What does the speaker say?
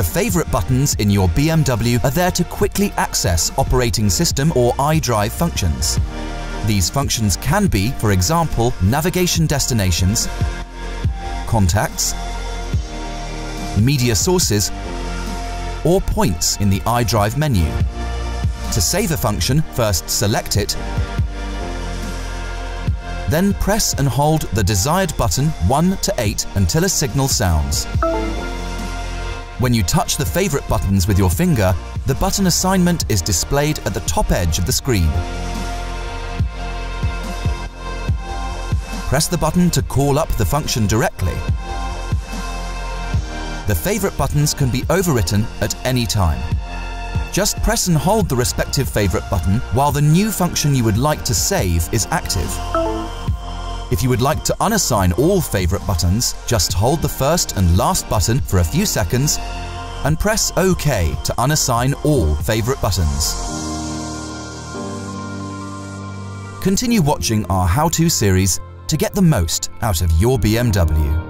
The favorite buttons in your BMW are there to quickly access operating system or iDrive functions. These functions can be, for example, navigation destinations, contacts, media sources, or points in the iDrive menu. To save a function, first select it, then press and hold the desired button 1 to 8 until a signal sounds. When you touch the favorite buttons with your finger, the button assignment is displayed at the top edge of the screen. Press the button to call up the function directly. The favorite buttons can be overwritten at any time. Just press and hold the respective favorite button while the new function you would like to save is active. If you would like to unassign all favorite buttons, just hold the first and last button for a few seconds and press OK to unassign all favorite buttons. Continue watching our how-to series to get the most out of your BMW.